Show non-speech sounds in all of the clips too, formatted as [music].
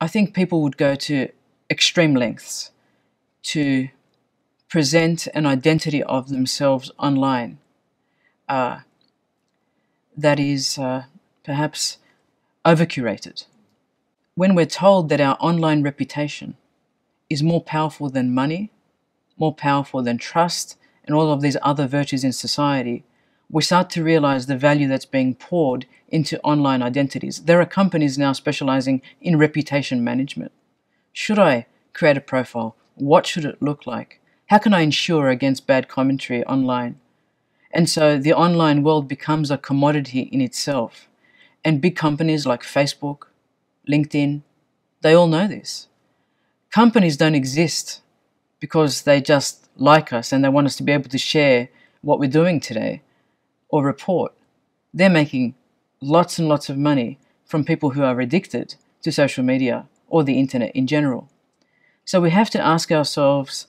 I think people would go to extreme lengths to present an identity of themselves online uh, that is uh, perhaps over curated. When we're told that our online reputation is more powerful than money, more powerful than trust, and all of these other virtues in society, we start to realize the value that's being poured into online identities. There are companies now specializing in reputation management. Should I create a profile? What should it look like? How can I ensure against bad commentary online? And so the online world becomes a commodity in itself. And big companies like Facebook, LinkedIn, they all know this. Companies don't exist because they just like us and they want us to be able to share what we're doing today or report. They're making lots and lots of money from people who are addicted to social media or the internet in general. So we have to ask ourselves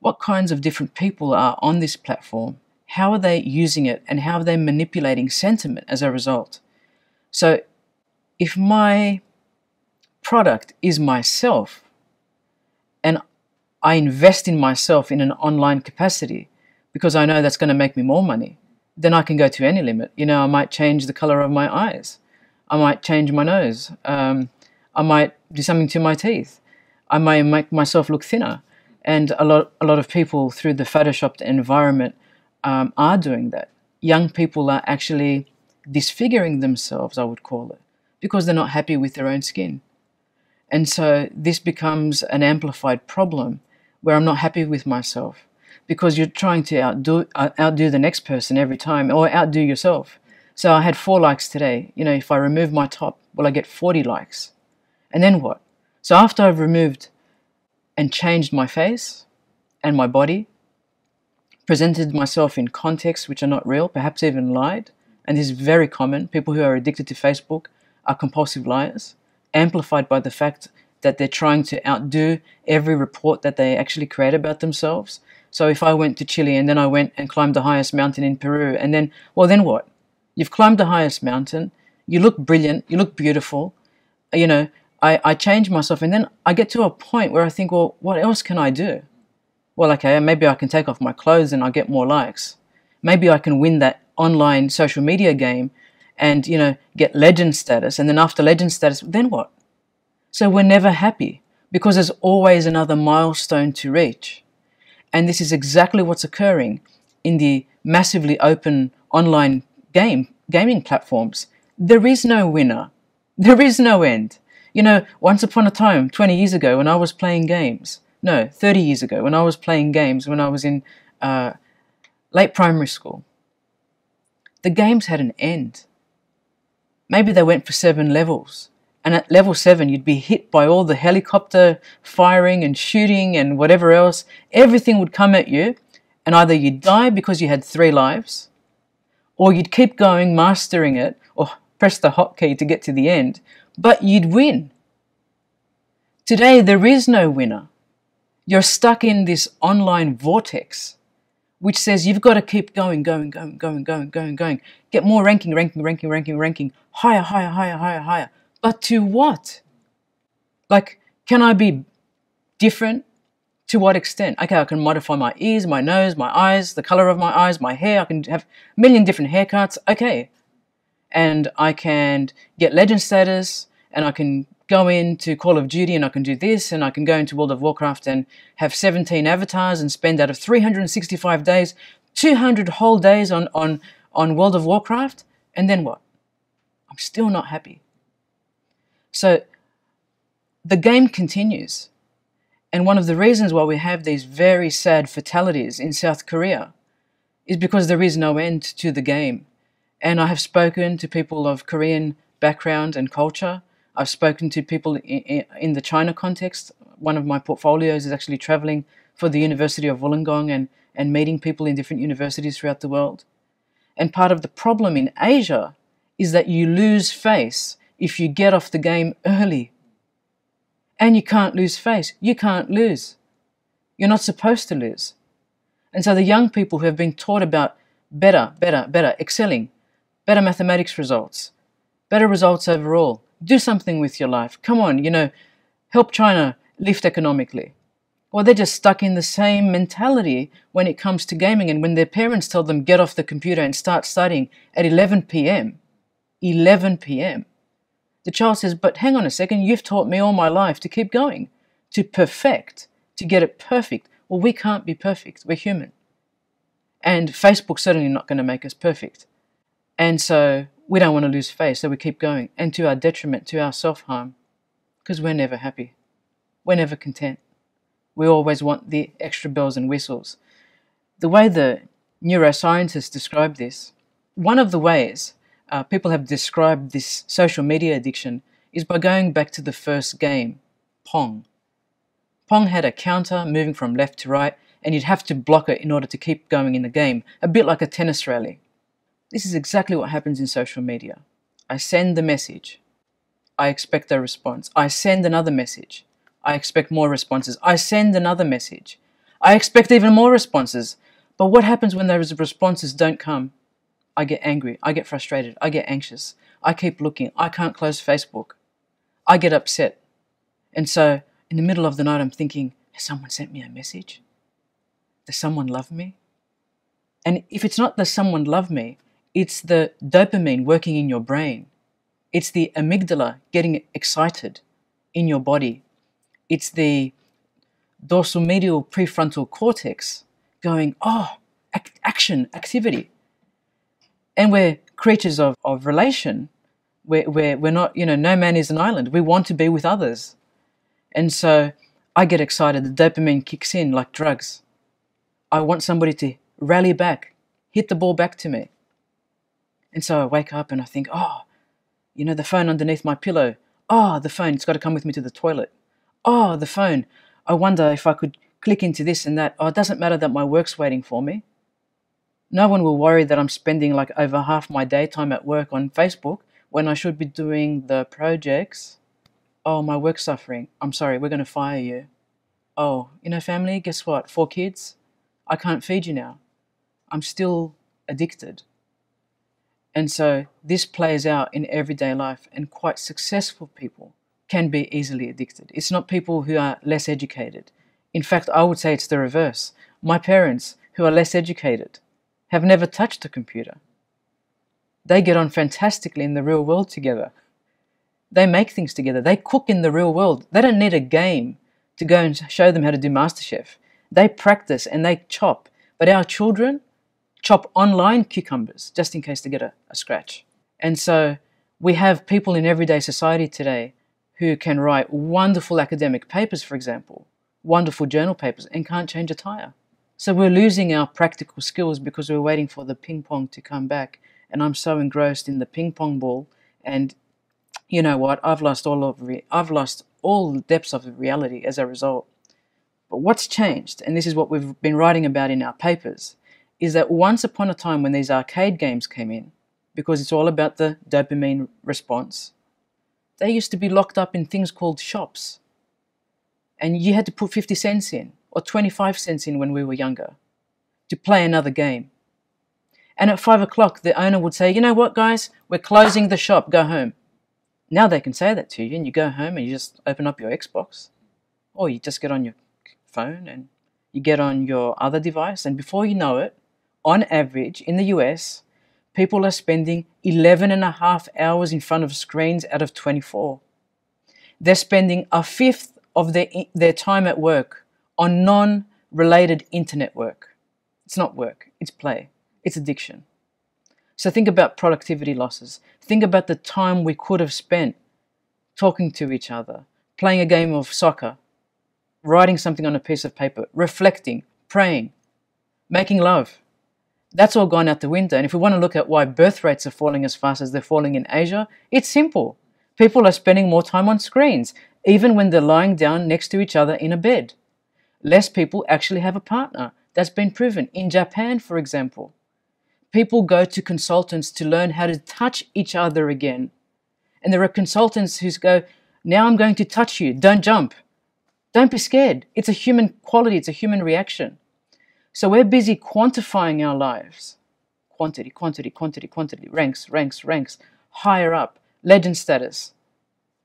what kinds of different people are on this platform? How are they using it and how are they manipulating sentiment as a result? So if my product is myself and I invest in myself in an online capacity because I know that's going to make me more money, then I can go to any limit. You know, I might change the color of my eyes. I might change my nose. Um, I might do something to my teeth. I may make myself look thinner. And a lot, a lot of people through the photoshopped environment um, are doing that. Young people are actually disfiguring themselves, I would call it, because they're not happy with their own skin. And so this becomes an amplified problem where I'm not happy with myself because you're trying to outdo uh, outdo the next person every time or outdo yourself. So I had four likes today. You know, if I remove my top, will I get 40 likes? And then what? So after I've removed and changed my face and my body, presented myself in contexts which are not real, perhaps even lied, and this is very common. People who are addicted to Facebook are compulsive liars, amplified by the fact that they're trying to outdo every report that they actually create about themselves. So if I went to Chile and then I went and climbed the highest mountain in Peru, and then, well, then what? You've climbed the highest mountain, you look brilliant, you look beautiful, you know, I, I change myself, and then I get to a point where I think, well, what else can I do? Well, okay, maybe I can take off my clothes and I get more likes. Maybe I can win that online social media game and, you know, get legend status. And then after legend status, then what? So we're never happy because there's always another milestone to reach. And this is exactly what's occurring in the massively open online game gaming platforms. There is no winner. [laughs] There is no end. You know, once upon a time, 20 years ago, when I was playing games, no, 30 years ago, when I was playing games, when I was in uh, late primary school, the games had an end. Maybe they went for seven levels. And at level seven, you'd be hit by all the helicopter firing and shooting and whatever else. Everything would come at you, and either you'd die because you had three lives, or you'd keep going, mastering it, or press the hotkey to get to the end, but you'd win. Today, there is no winner. You're stuck in this online vortex, which says you've got to keep going, going, going, going, going, going, going. Get more ranking, ranking, ranking, ranking, ranking, higher, higher, higher, higher, higher. But to what? Like, can I be different? To what extent? Okay, I can modify my ears, my nose, my eyes, the color of my eyes, my hair. I can have a million different haircuts. Okay, and I can get legend status and I can go into Call of Duty and I can do this and I can go into World of Warcraft and have 17 avatars and spend out of 365 days 200 whole days on, on, on World of Warcraft and then what? I'm still not happy. So the game continues. And one of the reasons why we have these very sad fatalities in South Korea is because there is no end to the game. And I have spoken to people of Korean background and culture. I've spoken to people in, the China context. One of my portfolios is actually traveling for the University of Wollongong and, and meeting people in different universities throughout the world. And part of the problem in Asia is that you lose face if you get off the game early. And you can't lose face. You can't lose. You're not supposed to lose. And so the young people who have been taught about better, better, better, excelling, better mathematics results, better results overall, Do something with your life. Come on, you know, help China lift economically. Well, they're just stuck in the same mentality when it comes to gaming. And when their parents tell them, get off the computer and start studying at 11 p.m., 11 p.m., the child says, but hang on a second, you've taught me all my life to keep going, to perfect, to get it perfect. Well, we can't be perfect. We're human. And Facebook's certainly not going to make us perfect. And so we don't want to lose face, so we keep going. And to our detriment, to our self harm, because we're never happy. We're never content. We always want the extra bells and whistles. The way the neuroscientists describe this, one of the ways uh, people have described this social media addiction is by going back to the first game, Pong. Pong had a counter moving from left to right, and you'd have to block it in order to keep going in the game, a bit like a tennis rally. This is exactly what happens in social media. I send the message. I expect a response. I send another message. I expect more responses. I send another message. I expect even more responses. But what happens when those responses don't come? I get angry. I get frustrated. I get anxious. I keep looking. I can't close Facebook. I get upset. And so, in the middle of the night, I'm thinking, has someone sent me a message? Does someone love me? And if it's not the someone love me, it's the dopamine working in your brain. It's the amygdala getting excited in your body. It's the dorsal medial prefrontal cortex going, oh, ac- action, activity and we're creatures of, of relation. We're, we're, we're not, you know, no man is an island. We want to be with others. And so I get excited. The dopamine kicks in like drugs. I want somebody to rally back, hit the ball back to me. And so I wake up and I think, oh, you know, the phone underneath my pillow. Oh, the phone, it's got to come with me to the toilet. Oh, the phone. I wonder if I could click into this and that. Oh, it doesn't matter that my work's waiting for me. No one will worry that I'm spending like over half my daytime at work on Facebook when I should be doing the projects. Oh, my work's suffering. I'm sorry, we're going to fire you. Oh, you know, family, guess what? Four kids? I can't feed you now. I'm still addicted. And so this plays out in everyday life, and quite successful people can be easily addicted. It's not people who are less educated. In fact, I would say it's the reverse. My parents, who are less educated, have never touched a computer. They get on fantastically in the real world together. They make things together. They cook in the real world. They don't need a game to go and show them how to do MasterChef. They practice and they chop. But our children chop online cucumbers just in case they get a, a scratch. And so we have people in everyday society today who can write wonderful academic papers, for example, wonderful journal papers, and can't change a tire. So we're losing our practical skills because we're waiting for the ping pong to come back. And I'm so engrossed in the ping pong ball. And you know what? I've lost all of re- I've lost all the depths of reality as a result. But what's changed, and this is what we've been writing about in our papers, is that once upon a time when these arcade games came in, because it's all about the dopamine response, they used to be locked up in things called shops. And you had to put 50 cents in or 25 cents in when we were younger to play another game. And at five o'clock, the owner would say, You know what, guys? We're closing the shop, go home. Now they can say that to you, and you go home and you just open up your Xbox, or you just get on your phone and you get on your other device, and before you know it, on average in the US, people are spending 11 and a half hours in front of screens out of 24. They're spending a fifth of their, their time at work on non related internet work. It's not work, it's play, it's addiction. So think about productivity losses. Think about the time we could have spent talking to each other, playing a game of soccer, writing something on a piece of paper, reflecting, praying, making love. That's all gone out the window. And if we want to look at why birth rates are falling as fast as they're falling in Asia, it's simple. People are spending more time on screens, even when they're lying down next to each other in a bed less people actually have a partner. That's been proven. In Japan, for example, people go to consultants to learn how to touch each other again. And there are consultants who go, Now I'm going to touch you. Don't jump. Don't be scared. It's a human quality, it's a human reaction. So we're busy quantifying our lives quantity, quantity, quantity, quantity, ranks, ranks, ranks, higher up, legend status.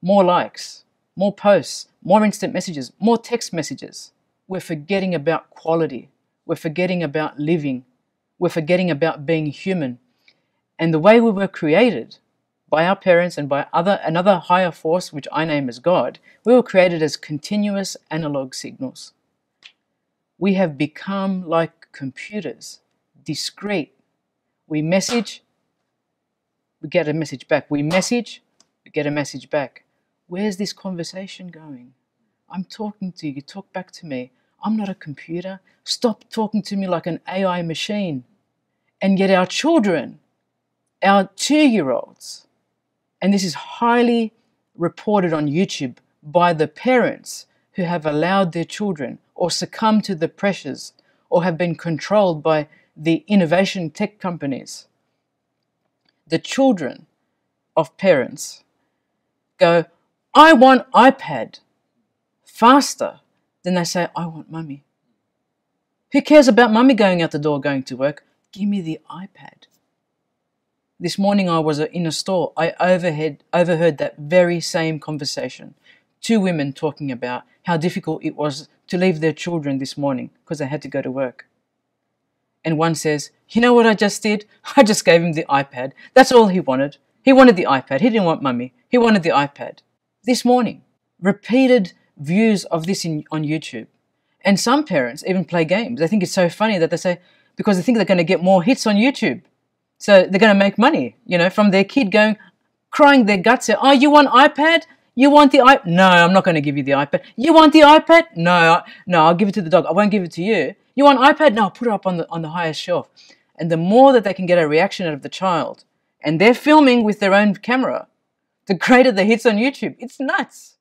more likes, more posts, more instant messages, more text messages. We're forgetting about quality. We're forgetting about living. We're forgetting about being human. And the way we were created by our parents and by other another higher force, which I name as God, we were created as continuous analog signals. We have become like computers, discrete. We message, we get a message back. We message, we get a message back. Where's this conversation going? I'm talking to you, talk back to me. I'm not a computer. Stop talking to me like an AI machine. And yet, our children, our two year olds, and this is highly reported on YouTube by the parents who have allowed their children or succumbed to the pressures or have been controlled by the innovation tech companies. The children of parents go, I want iPad faster than they say, I want mummy. Who cares about mummy going out the door, going to work? Give me the iPad. This morning I was in a store. I overheard, overheard that very same conversation. Two women talking about how difficult it was to leave their children this morning because they had to go to work. And one says, You know what I just did? [laughs] I just gave him the iPad. That's all he wanted. He wanted the iPad. He didn't want mummy. He wanted the iPad this morning. Repeated views of this in, on YouTube. And some parents even play games. They think it's so funny that they say, because they think they're going to get more hits on YouTube. So they're going to make money, you know, from their kid going, crying their guts out. Oh, you want iPad? You want the iPad? No, I'm not going to give you the iPad. You want the iPad? No, no, I'll give it to the dog. I won't give it to you. You want iPad? No, I'll put it up on the on the highest shelf. And the more that they can get a reaction out of the child, and they're filming with their own camera, the greater the hits on YouTube. It's nuts.